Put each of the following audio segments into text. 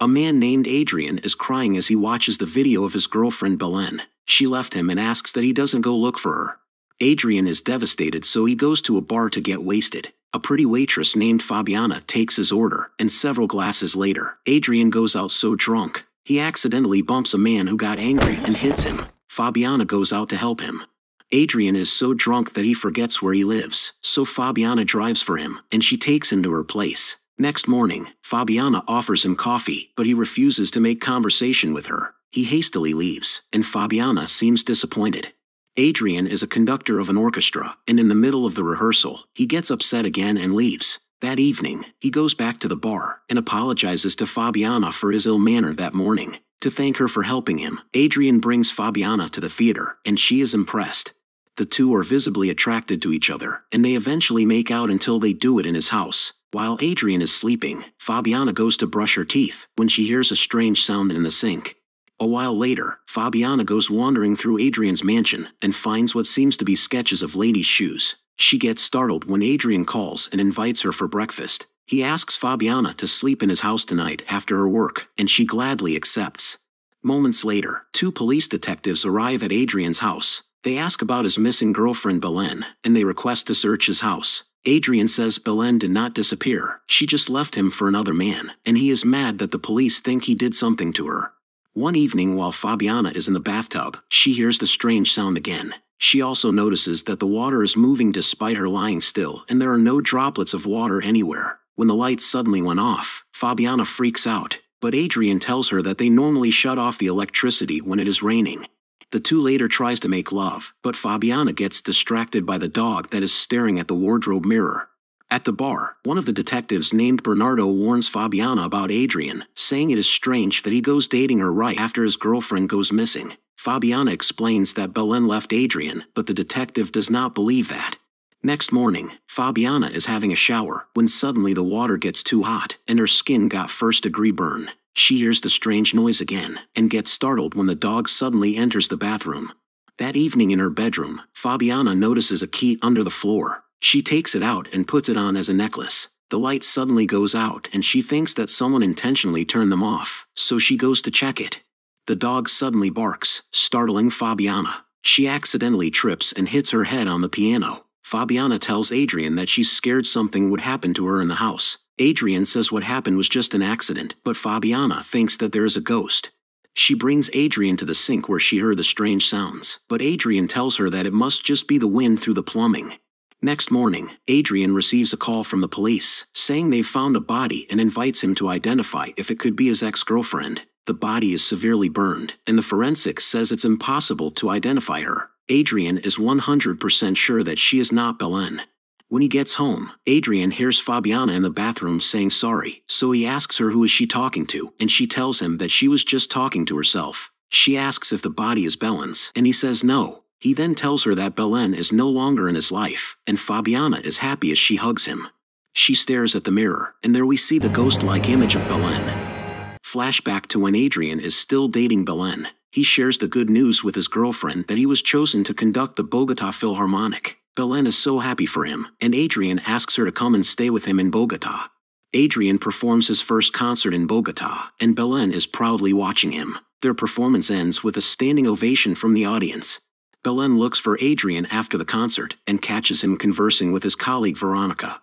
A man named Adrian is crying as he watches the video of his girlfriend Belen. She left him and asks that he doesn't go look for her. Adrian is devastated so he goes to a bar to get wasted. A pretty waitress named Fabiana takes his order, and several glasses later, Adrian goes out so drunk, he accidentally bumps a man who got angry and hits him. Fabiana goes out to help him. Adrian is so drunk that he forgets where he lives, so Fabiana drives for him, and she takes him to her place. Next morning, Fabiana offers him coffee, but he refuses to make conversation with her. He hastily leaves, and Fabiana seems disappointed. Adrian is a conductor of an orchestra, and in the middle of the rehearsal, he gets upset again and leaves. That evening, he goes back to the bar and apologizes to Fabiana for his ill manner that morning. To thank her for helping him, Adrian brings Fabiana to the theater, and she is impressed. The two are visibly attracted to each other, and they eventually make out until they do it in his house. While Adrian is sleeping, Fabiana goes to brush her teeth when she hears a strange sound in the sink. A while later, Fabiana goes wandering through Adrian's mansion and finds what seems to be sketches of ladies' shoes. She gets startled when Adrian calls and invites her for breakfast. He asks Fabiana to sleep in his house tonight after her work, and she gladly accepts. Moments later, two police detectives arrive at Adrian's house. They ask about his missing girlfriend Belen, and they request to search his house. Adrian says Belen did not disappear, she just left him for another man, and he is mad that the police think he did something to her. One evening while Fabiana is in the bathtub, she hears the strange sound again. She also notices that the water is moving despite her lying still, and there are no droplets of water anywhere. When the lights suddenly went off, Fabiana freaks out, but Adrian tells her that they normally shut off the electricity when it is raining. The two later tries to make love, but Fabiana gets distracted by the dog that is staring at the wardrobe mirror. At the bar, one of the detectives named Bernardo warns Fabiana about Adrian, saying it is strange that he goes dating her right after his girlfriend goes missing. Fabiana explains that Belen left Adrian, but the detective does not believe that. Next morning, Fabiana is having a shower when suddenly the water gets too hot and her skin got first degree burn. She hears the strange noise again and gets startled when the dog suddenly enters the bathroom. That evening in her bedroom, Fabiana notices a key under the floor. She takes it out and puts it on as a necklace. The light suddenly goes out and she thinks that someone intentionally turned them off, so she goes to check it. The dog suddenly barks, startling Fabiana. She accidentally trips and hits her head on the piano. Fabiana tells Adrian that she's scared something would happen to her in the house, Adrian says what happened was just an accident, but Fabiana thinks that there is a ghost. She brings Adrian to the sink where she heard the strange sounds, but Adrian tells her that it must just be the wind through the plumbing. Next morning, Adrian receives a call from the police, saying they've found a body and invites him to identify if it could be his ex-girlfriend. The body is severely burned, and the forensics says it's impossible to identify her. Adrian is 100% sure that she is not Belen. When he gets home, Adrian hears Fabiana in the bathroom saying sorry, so he asks her who is she talking to, and she tells him that she was just talking to herself. She asks if the body is Belen's, and he says no. He then tells her that Belen is no longer in his life, and Fabiana is happy as she hugs him. She stares at the mirror, and there we see the ghost-like image of Belen. Flashback to when Adrian is still dating Belen. He shares the good news with his girlfriend that he was chosen to conduct the Bogota Philharmonic. Belen is so happy for him, and Adrian asks her to come and stay with him in Bogota. Adrian performs his first concert in Bogota, and Belen is proudly watching him. Their performance ends with a standing ovation from the audience. Belen looks for Adrian after the concert and catches him conversing with his colleague Veronica.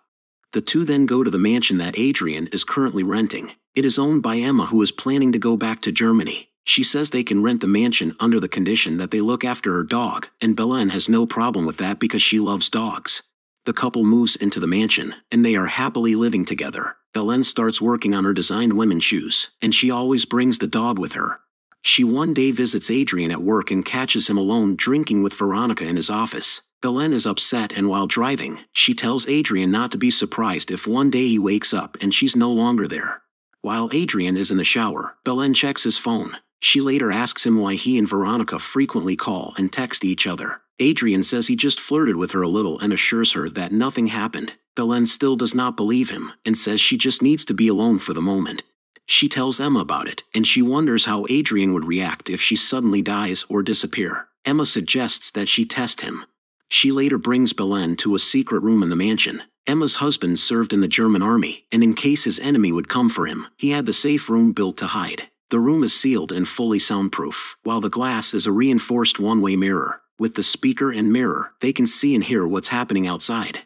The two then go to the mansion that Adrian is currently renting. It is owned by Emma who is planning to go back to Germany. She says they can rent the mansion under the condition that they look after her dog, and Belen has no problem with that because she loves dogs. The couple moves into the mansion, and they are happily living together. Belen starts working on her designed women's shoes, and she always brings the dog with her. She one day visits Adrian at work and catches him alone drinking with Veronica in his office. Belen is upset and while driving, she tells Adrian not to be surprised if one day he wakes up and she's no longer there. While Adrian is in the shower, Belen checks his phone, she later asks him why he and Veronica frequently call and text each other. Adrian says he just flirted with her a little and assures her that nothing happened. Belen still does not believe him and says she just needs to be alone for the moment. She tells Emma about it, and she wonders how Adrian would react if she suddenly dies or disappear. Emma suggests that she test him. She later brings Belen to a secret room in the mansion. Emma's husband served in the German army, and in case his enemy would come for him, he had the safe room built to hide. The room is sealed and fully soundproof, while the glass is a reinforced one-way mirror. With the speaker and mirror, they can see and hear what's happening outside.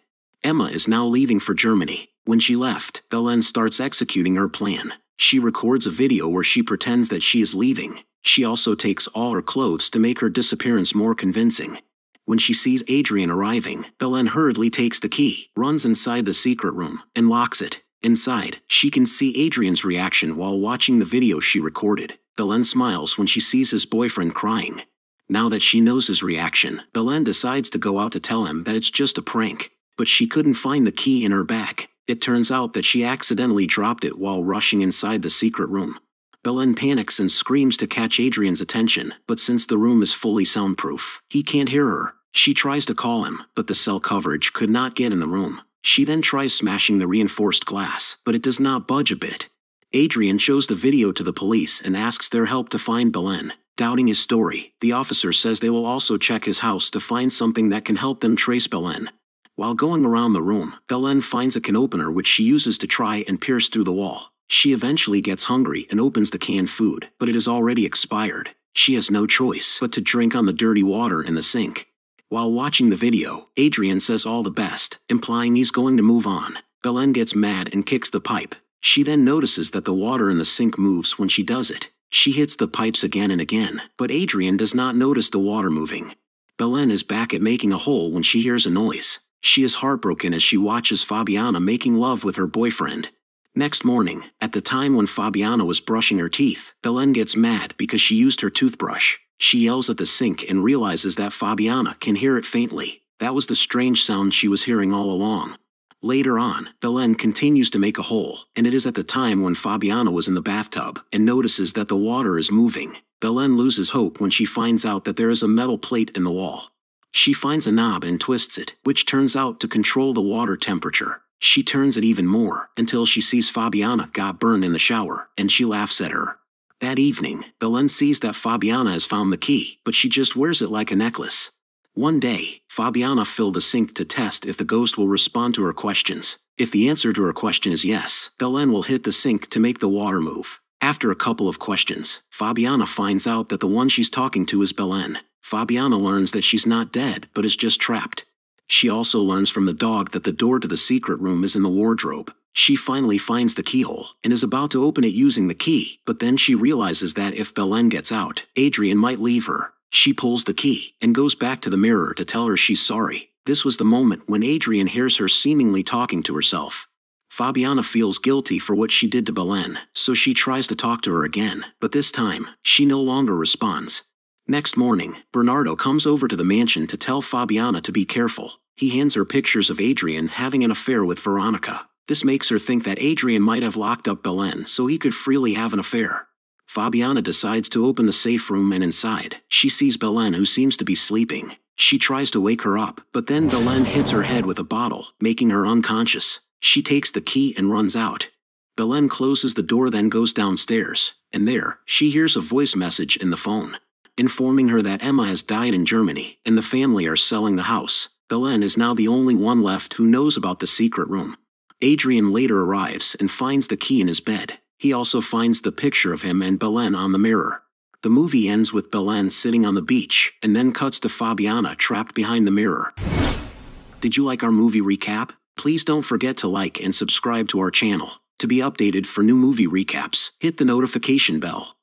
Emma is now leaving for Germany. When she left, Belen starts executing her plan. She records a video where she pretends that she is leaving. She also takes all her clothes to make her disappearance more convincing. When she sees Adrian arriving, Belen hurriedly takes the key, runs inside the secret room, and locks it. Inside, she can see Adrian's reaction while watching the video she recorded. Belen smiles when she sees his boyfriend crying. Now that she knows his reaction, Belen decides to go out to tell him that it's just a prank. But she couldn't find the key in her bag. It turns out that she accidentally dropped it while rushing inside the secret room. Belen panics and screams to catch Adrian's attention, but since the room is fully soundproof, he can't hear her. She tries to call him, but the cell coverage could not get in the room. She then tries smashing the reinforced glass, but it does not budge a bit. Adrian shows the video to the police and asks their help to find Belen. Doubting his story, the officer says they will also check his house to find something that can help them trace Belen. While going around the room, Belen finds a can opener which she uses to try and pierce through the wall. She eventually gets hungry and opens the canned food, but it is already expired. She has no choice but to drink on the dirty water in the sink. While watching the video, Adrian says all the best, implying he's going to move on. Belen gets mad and kicks the pipe. She then notices that the water in the sink moves when she does it. She hits the pipes again and again, but Adrian does not notice the water moving. Belen is back at making a hole when she hears a noise. She is heartbroken as she watches Fabiana making love with her boyfriend. Next morning, at the time when Fabiana was brushing her teeth, Belen gets mad because she used her toothbrush. She yells at the sink and realizes that Fabiana can hear it faintly. That was the strange sound she was hearing all along. Later on, Belen continues to make a hole, and it is at the time when Fabiana was in the bathtub and notices that the water is moving. Belen loses hope when she finds out that there is a metal plate in the wall. She finds a knob and twists it, which turns out to control the water temperature. She turns it even more until she sees Fabiana got burned in the shower, and she laughs at her. That evening, Belen sees that Fabiana has found the key, but she just wears it like a necklace. One day, Fabiana filled the sink to test if the ghost will respond to her questions. If the answer to her question is yes, Belen will hit the sink to make the water move. After a couple of questions, Fabiana finds out that the one she's talking to is Belen. Fabiana learns that she's not dead, but is just trapped. She also learns from the dog that the door to the secret room is in the wardrobe. She finally finds the keyhole and is about to open it using the key, but then she realizes that if Belen gets out, Adrian might leave her. She pulls the key and goes back to the mirror to tell her she's sorry. This was the moment when Adrian hears her seemingly talking to herself. Fabiana feels guilty for what she did to Belen, so she tries to talk to her again, but this time, she no longer responds. Next morning, Bernardo comes over to the mansion to tell Fabiana to be careful. He hands her pictures of Adrian having an affair with Veronica. This makes her think that Adrian might have locked up Belen so he could freely have an affair. Fabiana decides to open the safe room and inside, she sees Belen who seems to be sleeping. She tries to wake her up, but then Belen hits her head with a bottle, making her unconscious. She takes the key and runs out. Belen closes the door then goes downstairs, and there, she hears a voice message in the phone, informing her that Emma has died in Germany and the family are selling the house. Belen is now the only one left who knows about the secret room. Adrian later arrives and finds the key in his bed. He also finds the picture of him and Belen on the mirror. The movie ends with Belen sitting on the beach and then cuts to Fabiana trapped behind the mirror. Did you like our movie recap? Please don't forget to like and subscribe to our channel. To be updated for new movie recaps, hit the notification bell.